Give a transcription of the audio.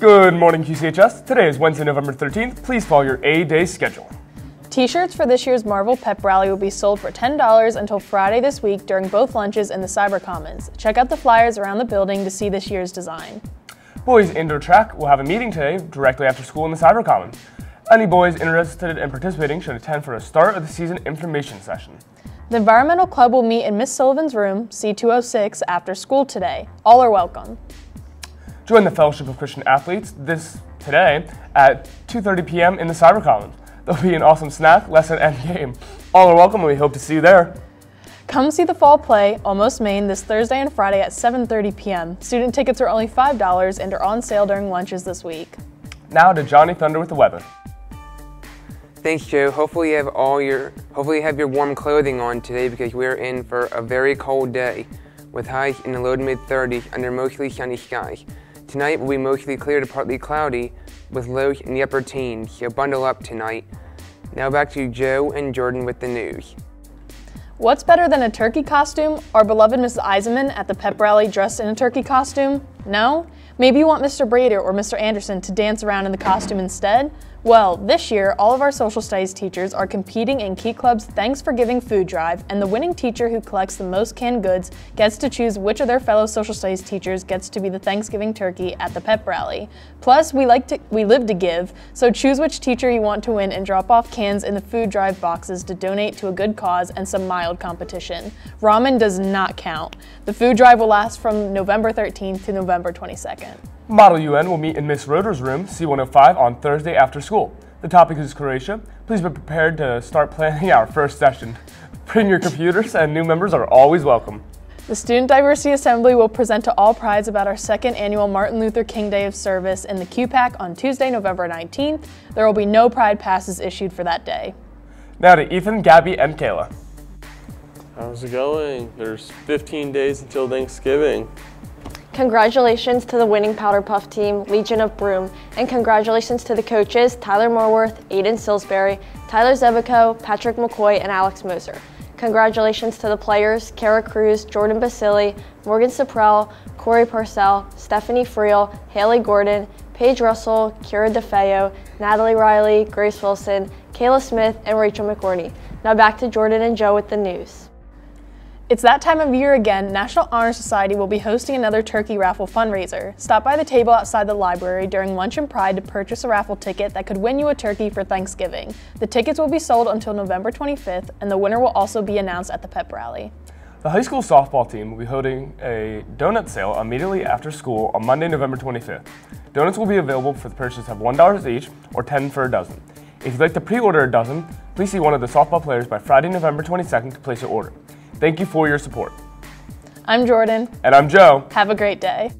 Good morning, QCHS. Today is Wednesday, November 13th. Please follow your A-Day schedule. T-shirts for this year's Marvel Pep Rally will be sold for $10 until Friday this week during both lunches in the Cyber Commons. Check out the flyers around the building to see this year's design. Boys Indoor Track will have a meeting today directly after school in the Cyber Commons. Any boys interested in participating should attend for a start of the season information session. The Environmental Club will meet in Miss Sullivan's room, C206, after school today. All are welcome. Join the Fellowship of Christian Athletes this today at 2.30 p.m. in the Cyber Commons. There'll be an awesome snack, lesson, and game. All are welcome and we hope to see you there. Come see the fall play, Almost Maine, this Thursday and Friday at 7.30 p.m. Student tickets are only $5 and are on sale during lunches this week. Now to Johnny Thunder with the weather. Thanks, Joe. Hopefully you have all your hopefully you have your warm clothing on today because we're in for a very cold day with highs in the low to mid 30s under mostly sunny skies. Tonight will be mostly clear to partly cloudy with lows in the upper teens, so bundle up tonight. Now back to Joe and Jordan with the news. What's better than a turkey costume? Our beloved Mrs. Eisenman at the pep rally dressed in a turkey costume? No? Maybe you want Mr. Brader or Mr. Anderson to dance around in the costume instead? Well, this year, all of our social studies teachers are competing in Key Club's Thanks for Giving food drive, and the winning teacher who collects the most canned goods gets to choose which of their fellow social studies teachers gets to be the Thanksgiving turkey at the pep rally. Plus, we like to we live to give, so choose which teacher you want to win and drop off cans in the food drive boxes to donate to a good cause and some mild competition. Ramen does not count. The food drive will last from November 13th to November 22nd. Model UN will meet in Miss Roeder's room, C105, on Thursday after school. The topic is Croatia. Please be prepared to start planning our first session. Bring your computers, and new members are always welcome. The Student Diversity Assembly will present to all prides about our second annual Martin Luther King Day of Service in the QPAC on Tuesday, November 19th. There will be no pride passes issued for that day. Now to Ethan, Gabby, and Kayla. How's it going? There's 15 days until Thanksgiving. Congratulations to the winning Powder Puff team, Legion of Broom, and congratulations to the coaches, Tyler Morworth, Aiden Silsbury, Tyler Zebico, Patrick McCoy, and Alex Moser. Congratulations to the players, Kara Cruz, Jordan Basili, Morgan Saprell, Corey Parcell, Stephanie Friel, Haley Gordon, Paige Russell, Kira DeFeo, Natalie Riley, Grace Wilson, Kayla Smith, and Rachel McCorney. Now back to Jordan and Joe with the news. It's that time of year again. National Honor Society will be hosting another turkey raffle fundraiser. Stop by the table outside the library during Lunch and Pride to purchase a raffle ticket that could win you a turkey for Thanksgiving. The tickets will be sold until November 25th, and the winner will also be announced at the pep rally. The high school softball team will be holding a donut sale immediately after school on Monday, November 25th. Donuts will be available for the purchase of $1 each or 10 for a dozen. If you'd like to pre-order a dozen, please see one of the softball players by Friday, November 22nd to place your order. Thank you for your support. I'm Jordan. And I'm Joe. Have a great day.